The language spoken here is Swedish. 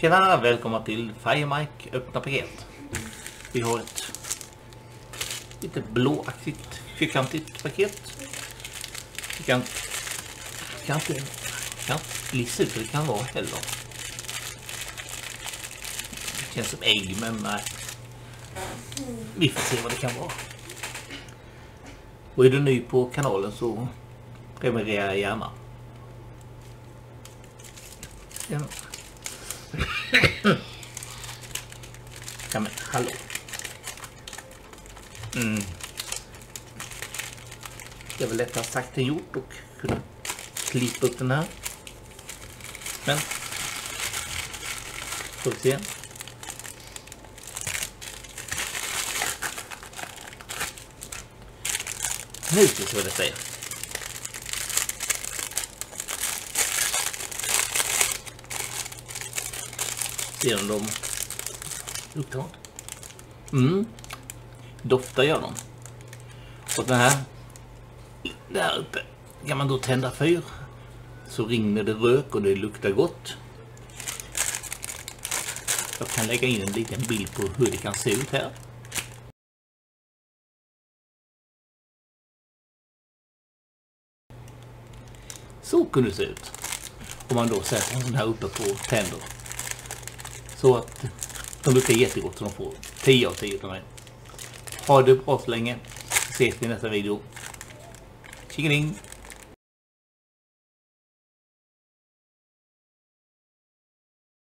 Tjena, välkomna till Firemike öppna paket. Vi har ett lite blåaktigt, fyrkantigt paket. Det kan, det kan inte, kan inte ut det kan vara heller. Det känns som ägg, men nej. Vi får se vad det kan vara. Och är du ny på kanalen så prenumerera gärna ja men hallå. Mm. Det är väl lättare sagt än gjort och kunna klippa upp den här. Men. Får vi se. Nu ska vi se vad det säger. Genom om de luktar något. Mm. Doftar gör de. Och den här där uppe kan man då tända fyr. Så rinner det rök och det luktar gott. Jag kan lägga in en liten bild på hur det kan se ut här. Så kunde det se ut. Om man då sätter en sån här uppe på tänder. Så att de luktar jättegott så de får 10 av 10 av mig. Ha det bra så länge. Ses vi i nästa video. Tjingeling!